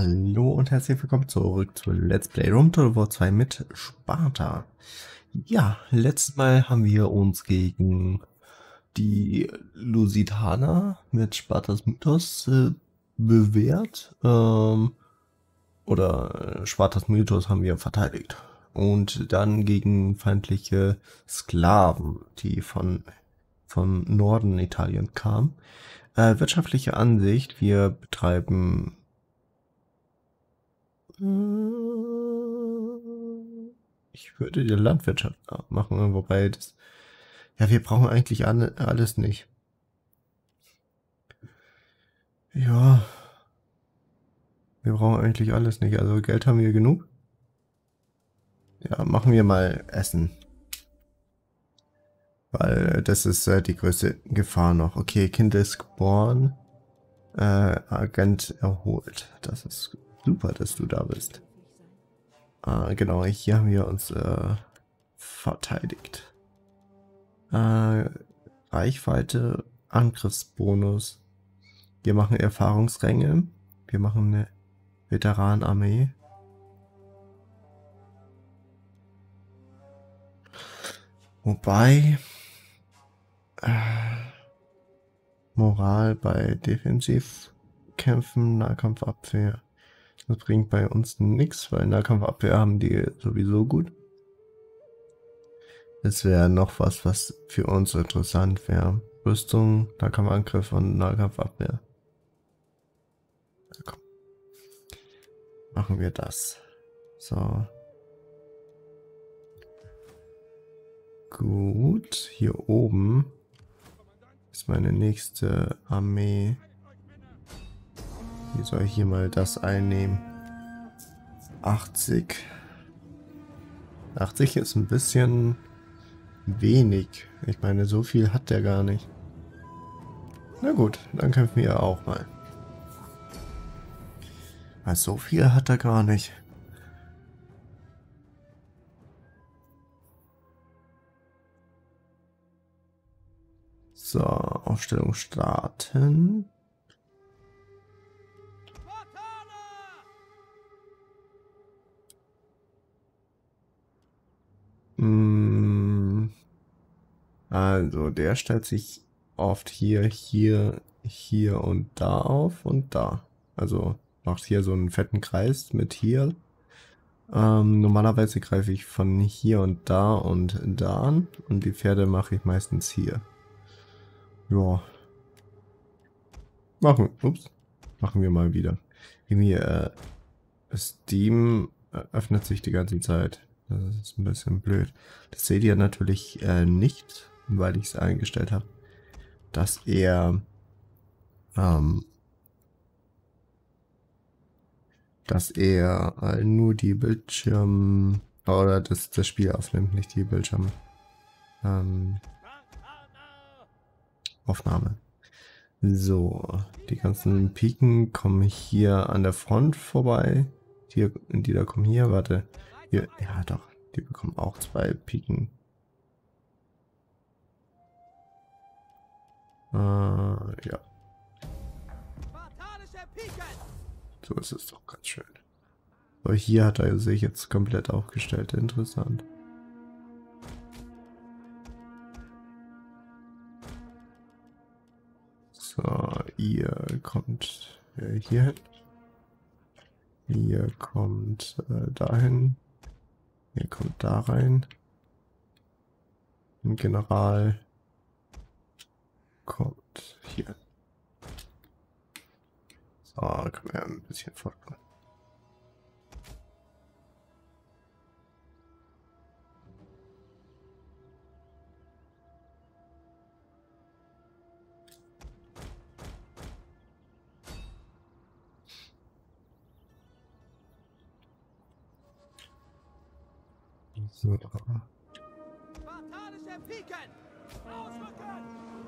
Hallo und herzlich willkommen zurück zu Let's Play Room Total War 2 mit Sparta. Ja, letztes Mal haben wir uns gegen die Lusitaner mit Spartas Mythos äh, bewährt. Ähm, oder äh, Spartas Mythos haben wir verteidigt. Und dann gegen feindliche Sklaven, die von vom Norden Italien kamen. Äh, wirtschaftliche Ansicht, wir betreiben ich würde die Landwirtschaft machen, wobei das. Ja, wir brauchen eigentlich alles nicht. Ja. Wir brauchen eigentlich alles nicht. Also Geld haben wir genug. Ja, machen wir mal Essen. Weil das ist äh, die größte Gefahr noch. Okay, Kind ist geboren. Äh, Agent erholt. Das ist Super, dass du da bist. Äh, genau, hier haben wir uns äh, verteidigt. Äh, Reichweite, Angriffsbonus. Wir machen Erfahrungsränge. Wir machen eine Veteranenarmee. Wobei äh, Moral bei Defensivkämpfen, Nahkampfabwehr das bringt bei uns nichts, weil Nahkampfabwehr haben die sowieso gut. Das wäre noch was, was für uns interessant wäre. Rüstung, Nahkampfangriff und Nahkampfabwehr. Ja, Machen wir das. So. Gut, hier oben ist meine nächste Armee. Wie soll ich hier mal das einnehmen? 80. 80 ist ein bisschen wenig. Ich meine, so viel hat der gar nicht. Na gut, dann kämpfen wir auch mal. Weil so viel hat er gar nicht. So, Aufstellung starten. Also, der stellt sich oft hier, hier, hier und da auf und da. Also macht hier so einen fetten Kreis mit hier. Ähm, normalerweise greife ich von hier und da und da an und die Pferde mache ich meistens hier. Ja. Machen, ups, machen wir mal wieder. Irgendwie, äh, Steam öffnet sich die ganze Zeit. Das ist ein bisschen blöd. Das seht ihr natürlich äh, nicht, weil ich es eingestellt habe, dass er ähm, dass er äh, nur die Bildschirm oder das, das Spiel aufnimmt, nicht die Bildschirm ähm, Aufnahme. So, die ganzen Piken kommen hier an der Front vorbei. Die, die da kommen hier, warte. Hier, ja doch, die bekommen auch zwei Piken. Äh, ja. So ist es doch ganz schön. Aber hier hat er sich jetzt komplett aufgestellt. Interessant. So, ihr kommt äh, hier hin. Ihr kommt äh, dahin. Ihr kommt da rein. Ein General kommt hier. So, können wir ein bisschen fortfahren. So. Spartanische Piken! Helles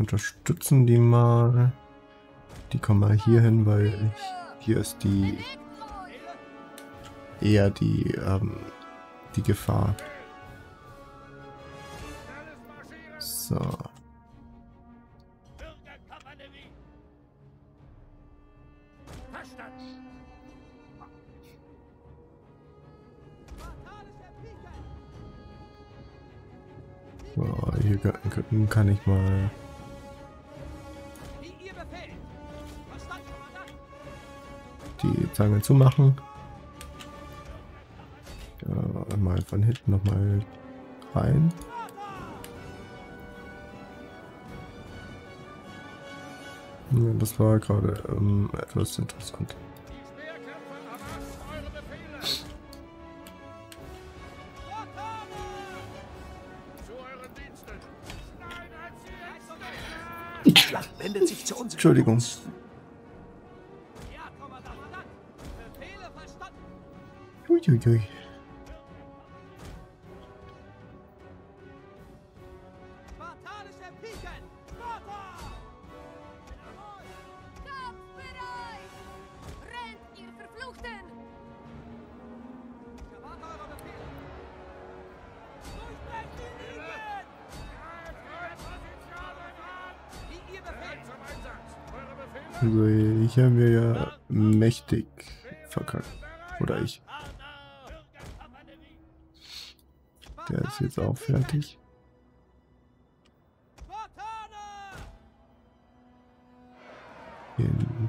unterstützen die mal. Die kommen mal hier hin, weil hier ist die eher die, ähm, die Gefahr. So. So hier kann, kann ich mal. Zange zumachen. Ja, mal von hinten nochmal rein. Ja, das war gerade ähm, etwas interessant. Die Uiuiui. Spartanische Auch fertig. Den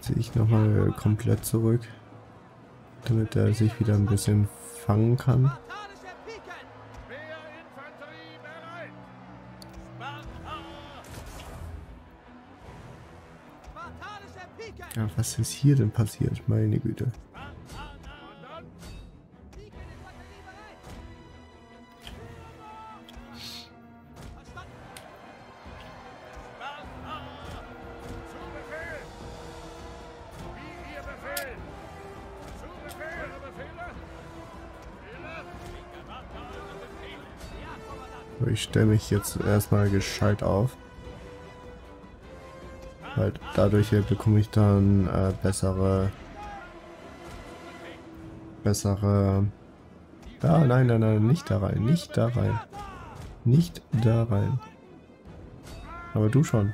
ziehe ich nochmal komplett zurück. Damit er sich wieder ein bisschen fangen kann. Ja, was ist hier denn passiert? Meine Güte. Ich stelle mich jetzt erstmal gescheit auf. Weil dadurch bekomme ich dann äh, bessere... Bessere... Ah, nein, nein, nein, nicht da rein, nicht da rein. Nicht da rein. Aber du schon.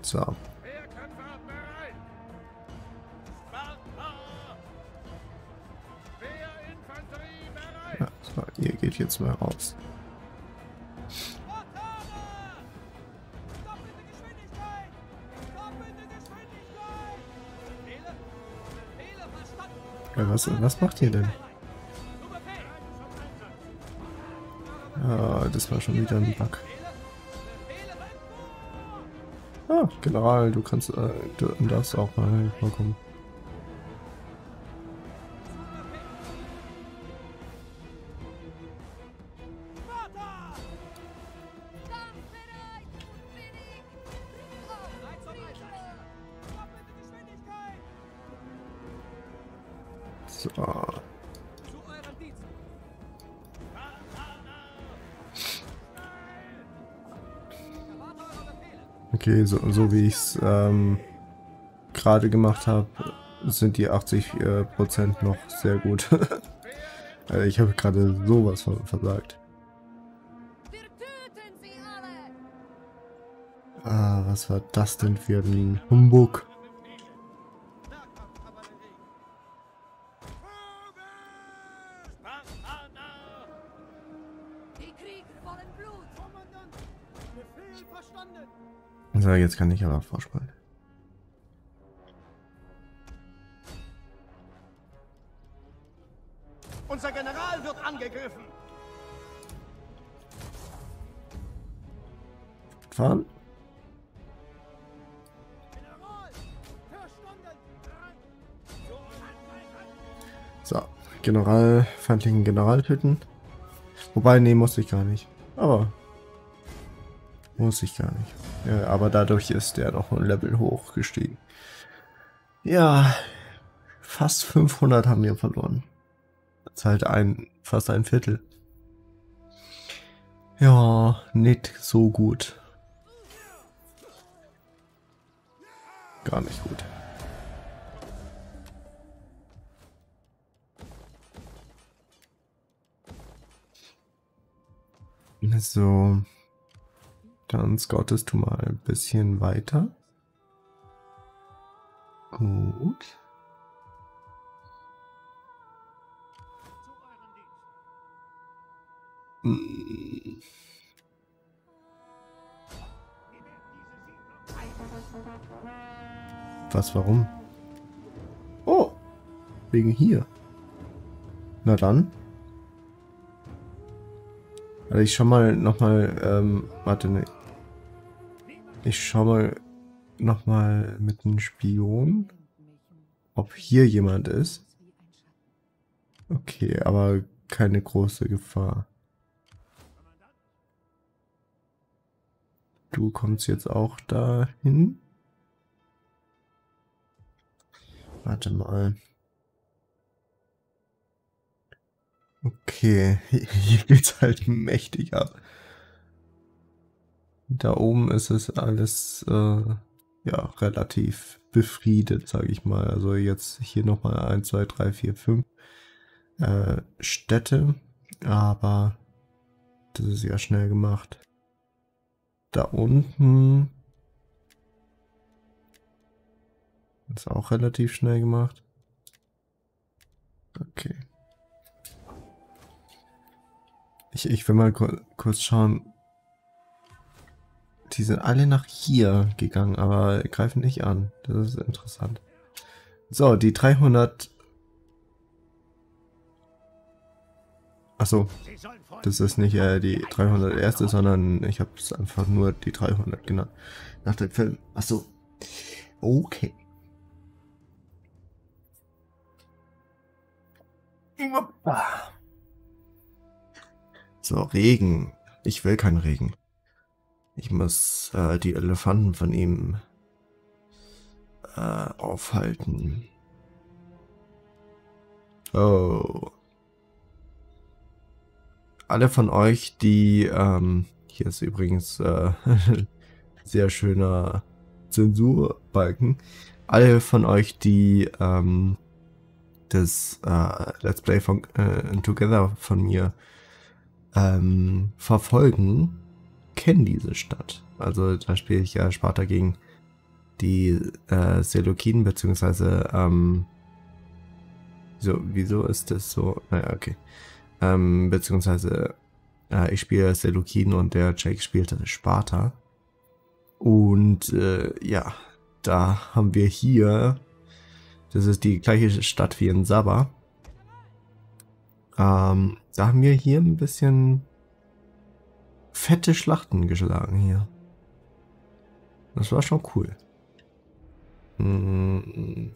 So, so, ihr geht jetzt mal raus. Ja, was, was macht ihr denn? Ah, das war schon wieder ein Bug. Ah, General, du kannst, äh, du darfst auch mal vorkommen. Okay, so, so wie ich es ähm, gerade gemacht habe, sind die 80% äh, Prozent noch sehr gut. Äh, ich habe gerade sowas von versagt. Ah, was war das denn für ein Humbug? So, jetzt kann ich aber vorspannen. Unser General wird angegriffen. Fahren? So, General, feindlichen General töten. Wobei, nee, muss ich gar nicht. Aber muss ich gar nicht. Ja, aber dadurch ist der noch ein Level hochgestiegen. Ja, fast 500 haben wir verloren. Das ist halt ein, fast ein Viertel. Ja, nicht so gut. Gar nicht gut. So. Dann scoutest du mal ein bisschen weiter. Gut. Was, warum? Oh, wegen hier. Na dann. Also ich schau mal nochmal, ähm, warte, ne. Ich schau mal nochmal mit dem Spion, ob hier jemand ist. Okay, aber keine große Gefahr. Du kommst jetzt auch dahin. Warte mal. Okay, hier geht's halt mächtig ab. Da oben ist es alles äh, ja relativ befriedet, sage ich mal. Also jetzt hier nochmal 1, 2, 3, 4, 5 äh, Städte, aber das ist ja schnell gemacht. Da unten ist auch relativ schnell gemacht. Okay. Ich, ich will mal kurz schauen. Die sind alle nach hier gegangen, aber greifen nicht an. Das ist interessant. So, die 300... Achso, das ist nicht äh, die 301. sondern ich habe es einfach nur die 300 genannt. Nach dem Film. Achso. Okay. So, Regen. Ich will keinen Regen. Ich muss äh, die Elefanten von ihm äh, aufhalten. Oh. Alle von euch, die, ähm, hier ist übrigens äh, sehr schöner Zensurbalken. Alle von euch, die ähm, das äh, Let's Play von äh, Together von mir ähm, verfolgen, kennen diese Stadt. Also da spiele ich ja Sparta gegen die äh, Seleukiden, beziehungsweise ähm, so, wieso ist das so? Naja, okay. Ähm, beziehungsweise äh, ich spiele Seleukiden und der Jake spielte Sparta. Und äh, ja, da haben wir hier, das ist die gleiche Stadt wie in Sabah. Ähm, da haben wir hier ein bisschen fette Schlachten geschlagen hier. Das war schon cool. Hm.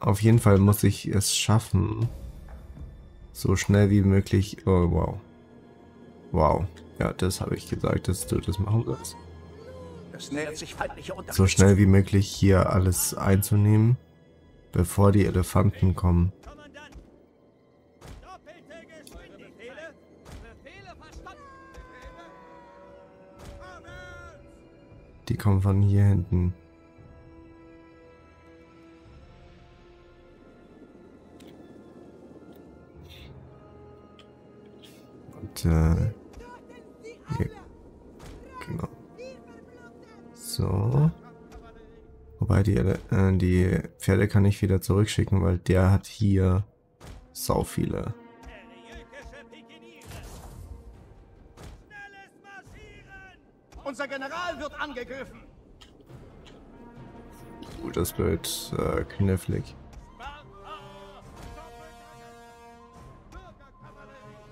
Auf jeden Fall muss ich es schaffen, so schnell wie möglich... Oh, wow. Wow. Ja, das habe ich gesagt, dass du das machen sollst. So schnell wie möglich hier alles einzunehmen, bevor die Elefanten kommen. Die kommen von hier hinten. Und äh, hier. Genau. So. Wobei die, äh, die Pferde kann ich wieder zurückschicken, weil der hat hier sau viele. Unser General wird angegriffen. Gut, das wird äh, knifflig.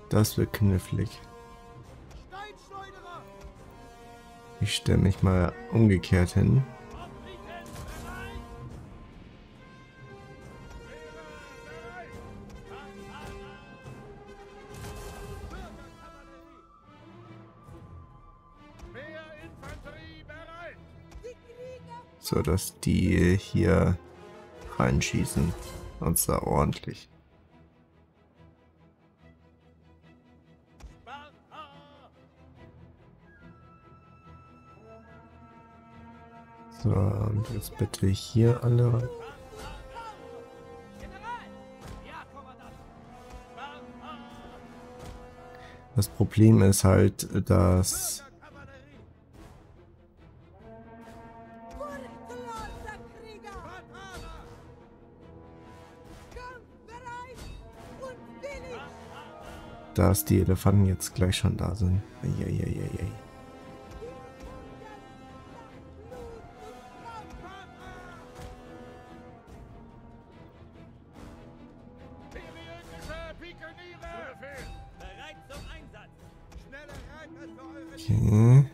Das wird knifflig. Ich stelle mich mal umgekehrt hin. So dass die hier reinschießen. Und zwar ordentlich. So, und jetzt bitte hier alle rein. Das Problem ist halt, dass dass die Elefanten jetzt gleich schon da sind. Eieieiei. Okay.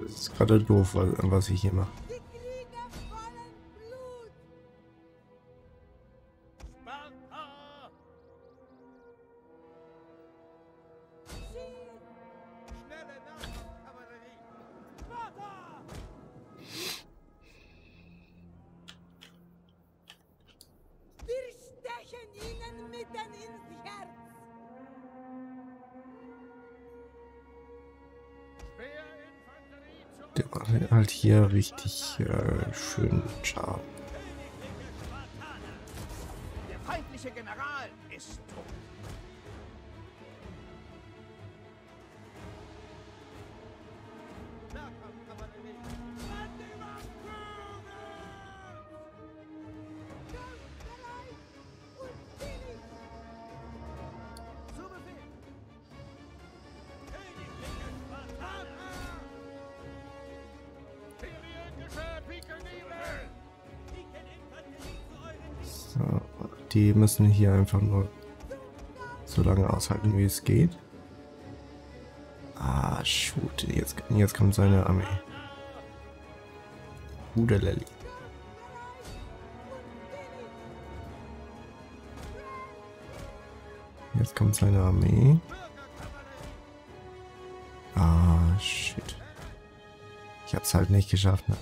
Das ist gerade doof, was ich hier mache. Halt hier richtig äh, schön Schaden. Der feindliche General ist tot. Müssen hier einfach nur so lange aushalten, wie es geht. Ah, shoot. Jetzt, jetzt kommt seine Armee. Hudelelli. Jetzt kommt seine Armee. Ah, shit. Ich hab's halt nicht geschafft, ne?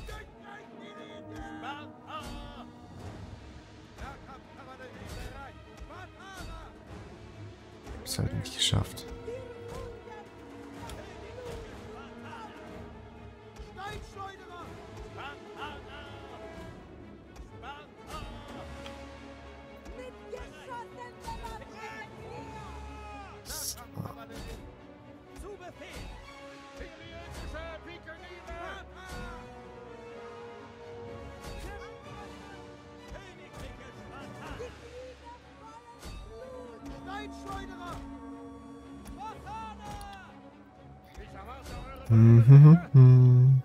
Nicht geschafft. Steinschleuderer! Erwarte eure Mhm. mhm.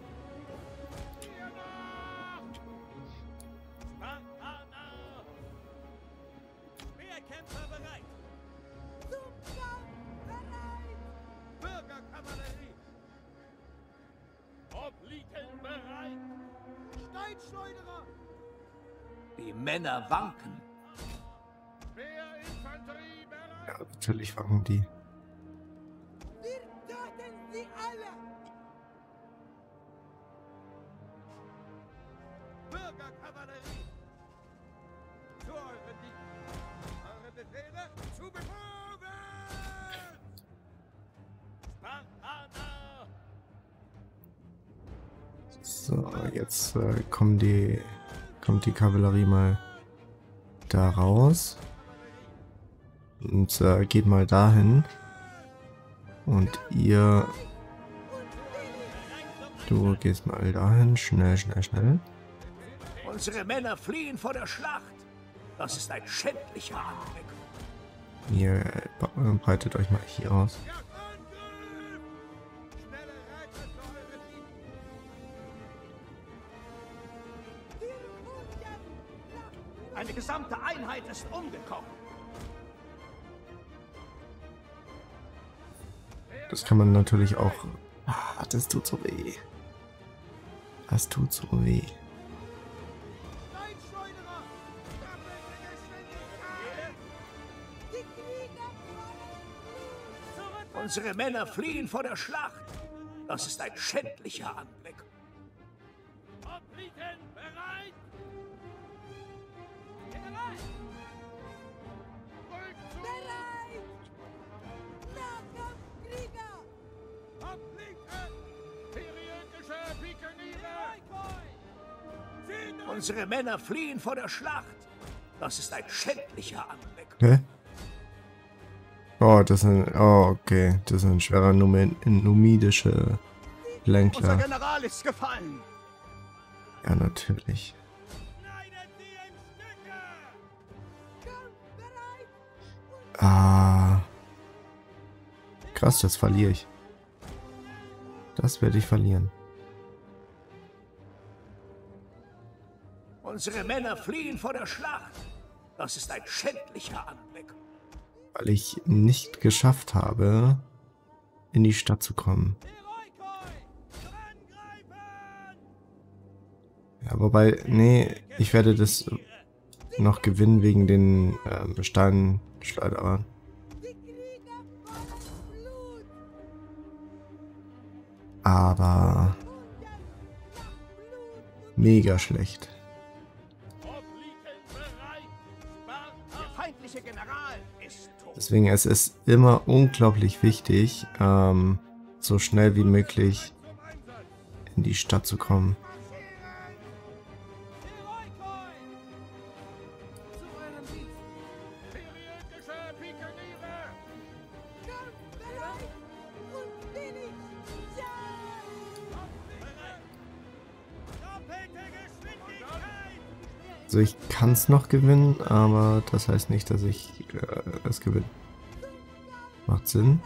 So, jetzt äh, kommen die, kommt die Kavallerie mal da raus. Und äh, geht mal dahin. Und ihr, du gehst mal dahin. Schnell, schnell, schnell. Unsere Männer fliehen vor der Schlacht. Das ist ein schändlicher Anblick. Ihr äh, bre- breitet euch mal hier aus. Einheit ist umgekommen. Das kann man natürlich auch. Ah, das tut so weh. Das tut so weh. Unsere Männer fliehen vor der Schlacht. Das ist ein schändlicher Anblick. Unsere Männer fliehen vor der Schlacht. Das ist ein schändlicher Anblick. Hä? Oh, das sind. Oh, okay. Das sind schwerer Numi numidische Unser Lenkler. General ist gefallen. Ja, natürlich. Ah. Krass, das verliere ich. Das werde ich verlieren. Unsere Männer fliehen vor der Schlacht. Das ist ein schändlicher Anblick. Weil ich nicht geschafft habe, in die Stadt zu kommen. Ja, wobei, nee, ich werde das noch gewinnen wegen den ähm, Steinschleuderern. Aber mega schlecht. Deswegen es ist immer unglaublich wichtig, ähm, so schnell wie möglich in die Stadt zu kommen. Also ich kann es noch gewinnen, aber das heißt nicht, dass ich äh, es gewinne. Macht Sinn.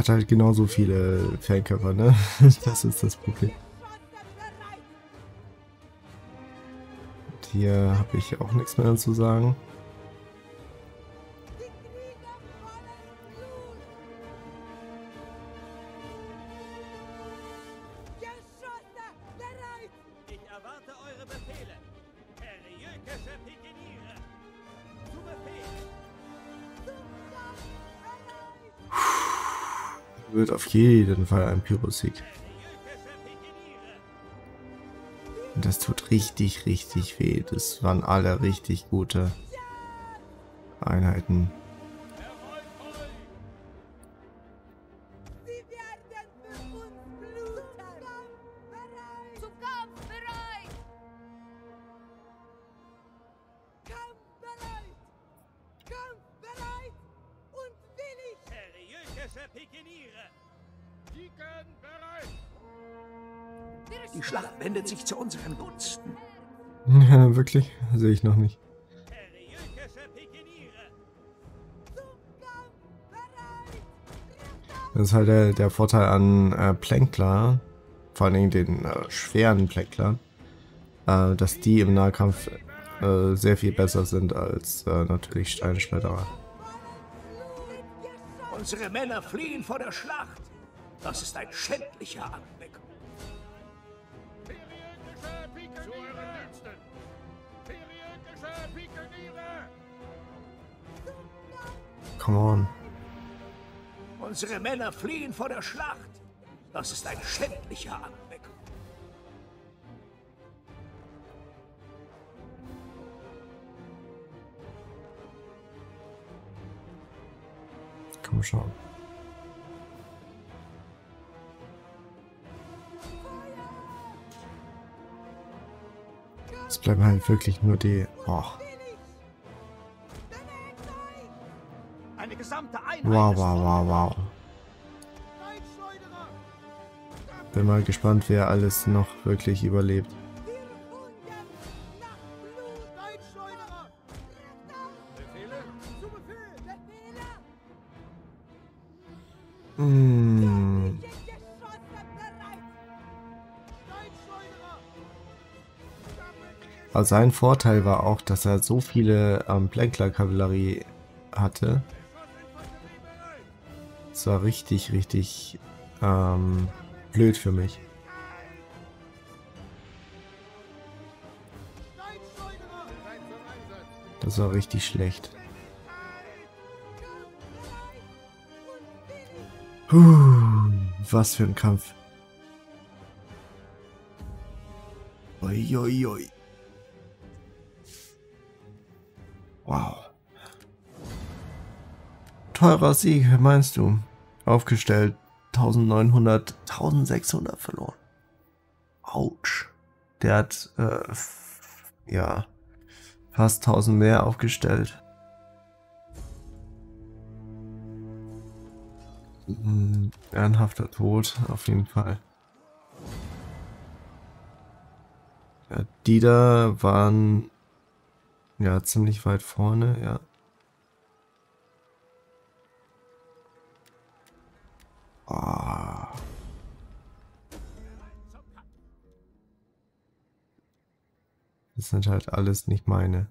Hat halt genauso viele Fernkörper, ne? Das ist das Problem. Und hier habe ich auch nichts mehr zu sagen. Wird auf jeden Fall ein Pyro-Sieg. Und das tut richtig, richtig weh. Das waren alle richtig gute Einheiten. Gunsten. Ja, wirklich? Sehe ich noch nicht. Das ist halt der, der Vorteil an äh, Plänkler, vor allen Dingen den äh, schweren Plänkler, äh, dass die im Nahkampf äh, sehr viel besser sind als äh, natürlich Steinschleuderer. Unsere Männer fliehen vor der Schlacht. Das ist ein schändlicher Anblick. Pikeniere! Zu euren Diensten! Periodische Pikeniere! Come on. Unsere Männer fliehen vor der Schlacht. Das ist ein schändlicher Anblick. Komm schon. Es bleiben halt wirklich nur die. Einheit Wow, wow, wow, wow. Bin mal gespannt, wer alles noch wirklich überlebt. Sein Vorteil war auch, dass er so viele ähm, Blankler-Kavallerie hatte. Das war richtig, richtig ähm, blöd für mich. Das war richtig schlecht. Puh, was für ein Kampf. Uiuiui. Wow. Teurer Sieg, meinst du? Aufgestellt 1900, 1600 verloren. Autsch. Der hat, äh, ja, fast 1000 mehr aufgestellt. Mm, Ehrenhafter Tod, auf jeden Fall. Ja, die da waren ja ziemlich weit vorne, ja. Ah. Das sind halt alles nicht meine.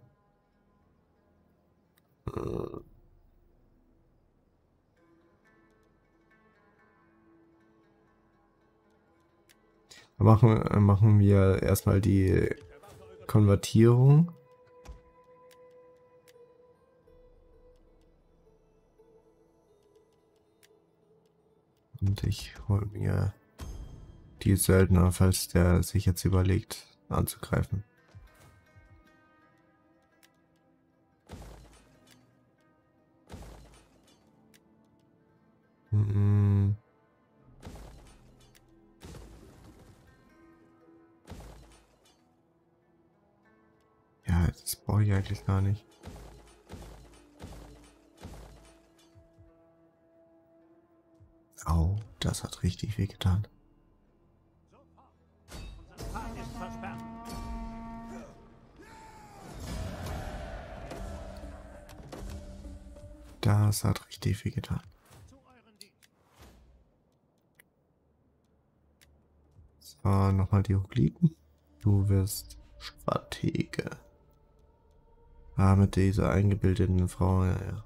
Machen, machen wir erstmal die Konvertierung. Und ich hole mir die Söldner, falls der sich jetzt überlegt, anzugreifen. Hm. Ja, das brauche ich eigentlich gar nicht. Au, das hat richtig weh getan. Das hat richtig weh getan. Zu euren Dienst. So, nochmal die Hopliten. Du wirst Stratege. Ah, mit dieser eingebildeten Frau, ja, ja.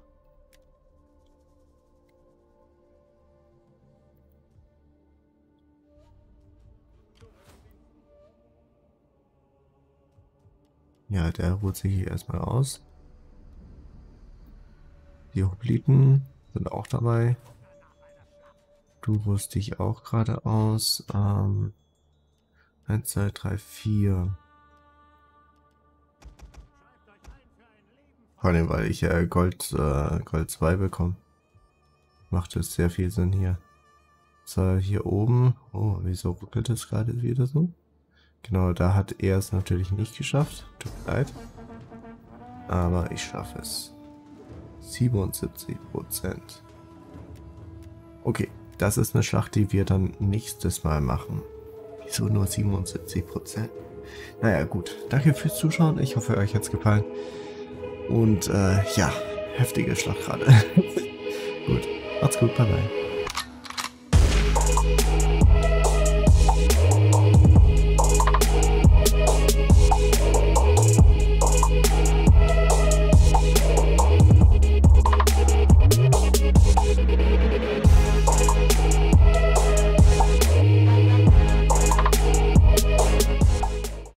Ja, der ruht sich hier erstmal aus. Die Hopliten sind auch dabei. Du ruhst dich auch gerade aus. Ähm, 1, 2, 3, 4. Vor allem, weil ich äh, Gold, äh, Gold 2 bekomme. Macht es sehr viel Sinn hier. So, hier oben. Oh, wieso ruckelt es gerade wieder so? Genau, da hat er es natürlich nicht geschafft. Tut mir leid. Aber ich schaffe es. 77 Prozent. Okay, das ist eine Schlacht, die wir dann nächstes Mal machen. Wieso nur 77 Prozent? Naja, gut. Danke fürs Zuschauen. Ich hoffe, euch hat's gefallen. Und äh, ja, heftige Schlacht gerade. gut. Macht's gut. Bye bye.